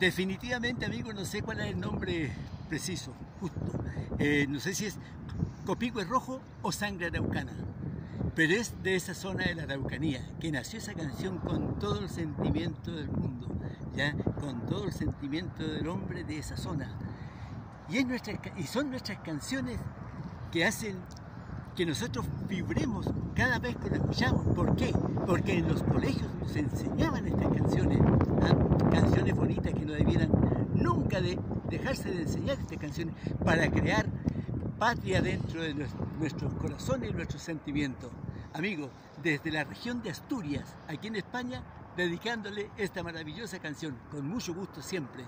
Definitivamente, amigo, no sé cuál es el nombre preciso, justo. Eh, no sé si es Copico Rojo o Sangre Araucana. Pero es de esa zona de la Araucanía que nació esa canción con todo el sentimiento del mundo, ¿ya? con todo el sentimiento del hombre de esa zona. Y, es nuestra, y son nuestras canciones que hacen que nosotros vibremos cada vez que lo escuchamos. ¿Por qué? Porque en los colegios nos enseñaban estas canciones, ¿ah? canciones bonitas que no debieran nunca de dejarse de enseñar estas canciones para crear patria dentro de nuestros corazones y nuestros sentimientos. Amigos, desde la región de Asturias, aquí en España, dedicándole esta maravillosa canción, con mucho gusto siempre.